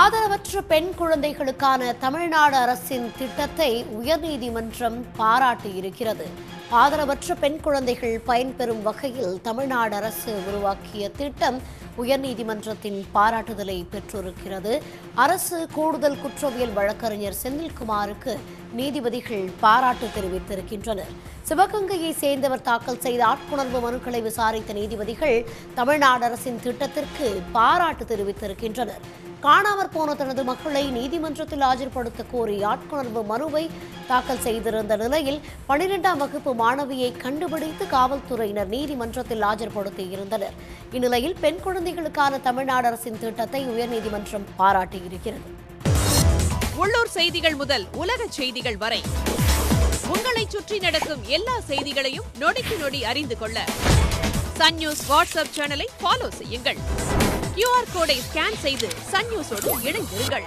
ஆதரவற்ற பெண் குழந்தைகளுக்கான தமிழ்நாடு அரசின் திட்டத்தை உயர்நீதிமன்றம் பாராட்டியிருக்கிறது. ஆதரவற்ற பெண் குழந்தைகள் பயன்பெறும் வகையில் தமிழ்நாடு அரசு உருவாக்கிய திட்டம் உயர்நீதிமன்றத்தின் பாராட்டுதலை பெற்றிருக்கிறது. அரசு கூடுதல் குற்றவியல் வழக்கறிஞர் செந்தில்குமாருக்கு நீதிபதிகள் பாராட்டு தெரிவித்திருக்கின்றனர். சிவகங்கையை சேர்ந்தவர் தாக்கல் செய்த ஆட்புணர்வு மனுக்களை விசாரித்த நீதிபதிகள் தமிழ்நாடு அரசின் திட்டத்திற்கு பாராட்டு தெரிவித்திருக்கின்றனர். காணாமற் போன தனது மக்களை நீதிமன்றத்தில் ஆஜர்படுத்த கோரி ஆட்கொணர்வு மனுவை தாக்கல் செய்திருந்த நிலையில் பனிரெண்டாம் வகுப்பு மாணவியை கண்டுபிடித்து காவல்துறையினர் நீதிமன்றத்தில் ஆஜர்படுத்தி இருந்தனர் இந்நிலையில் பெண் குழந்தைகளுக்கான தமிழ்நாடு அரசின் திட்டத்தை உயர்நீதிமன்றம் பாராட்டியிருக்கிறது. உள்ளூர் செய்திகள் முதல் உலக செய்திகள் வரை. உங்களைச் சுற்றி நடக்கும் எல்லா செய்திகளையும் நொடிக்கு நொடி அறிந்து கொள்ள. சன் நியூஸ் வாட்ஸ்அப் சேனலை ஃபாலோ செய்யுங்கள். கியூஆர் கோடை ஸ்கேன் செய்து சன் நியூஸோடு இணைந்திருங்கள்.